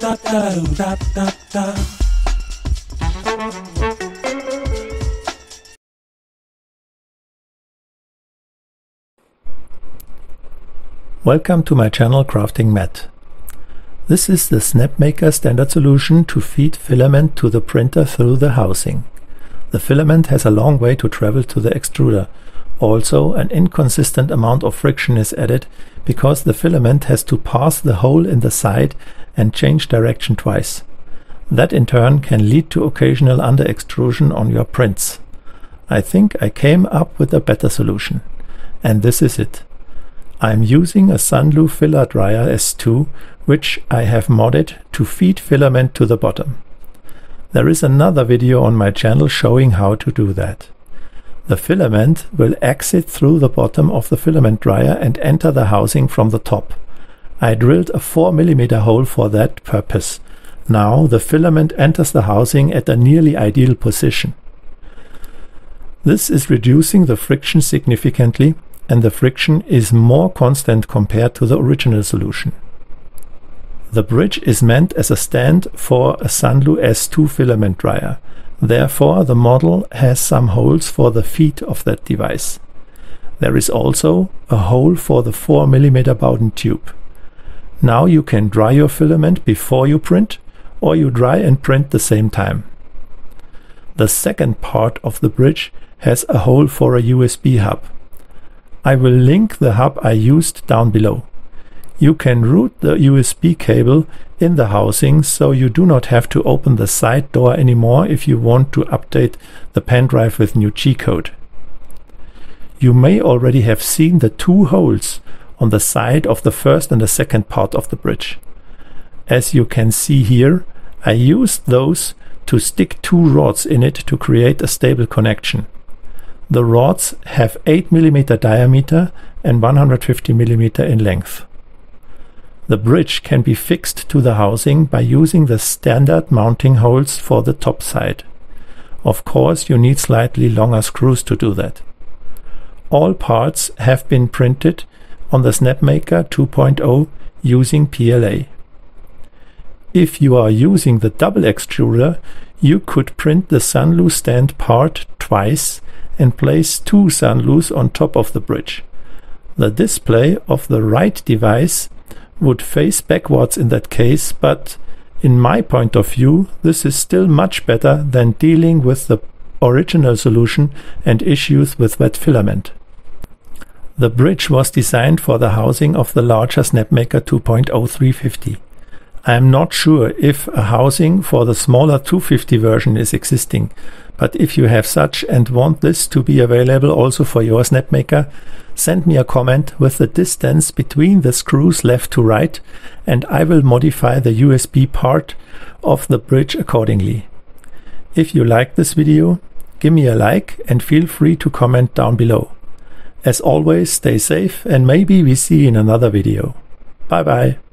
da da da da da. Welcome to my channel Crafting Matt. This is the SnapMaker standard solution to feed filament to the printer through the housing. The filament has a long way to travel to the extruder. Also, an inconsistent amount of friction is added because the filament has to pass the hole in the side and change direction twice. That in turn can lead to occasional under extrusion on your prints. I think I came up with a better solution. And this is it. I'm using a Sunlu FilaDryer S2 which I have modded to feed filament to the bottom. There is another video on my channel showing how to do that. The filament will exit through the bottom of the filament dryer and enter the housing from the top. I drilled a 4mm hole for that purpose. Now the filament enters the housing at a nearly ideal position. This is reducing the friction significantly and the friction is more constant compared to the original solution. The bridge is meant as a stand for a Sunlu S2 filament dryer. Therefore, the model has some holes for the feet of that device. There is also a hole for the 4mm Bowden tube. Now you can dry your filament before you print, or you dry and print the same time. The second part of the bridge has a hole for a USB hub. I will link the hub I used down below. You can route the USB cable in the housing so you do not have to open the side door anymore if you want to update the pen drive with new G-code. You may already have seen the two holes on the side of the first and the second part of the bridge. As you can see here, I used those to stick two rods in it to create a stable connection. The rods have 8 mm diameter and 150 mm in length. The bridge can be fixed to the housing by using the standard mounting holes for the top side. Of course, you need slightly longer screws to do that. All parts have been printed on the SnapMaker 2.0 using PLA. If you are using the double extruder, you could print the Sunlu stand part twice and place two Sunlus on top of the bridge. The display of the right device would face backwards in that case, but in my point of view, this is still much better than dealing with the original solution and issues with wet filament. The bridge was designed for the housing of the larger SnapMaker 2.0 350. I am not sure if a housing for the smaller 250 version is existing, but if you have such and want this to be available also for your SnapMaker, send me a comment with the distance between the screws left to right and I will modify the USB part of the bridge accordingly. If you like this video, give me a like and feel free to comment down below. As always, stay safe and maybe we see in another video. Bye bye.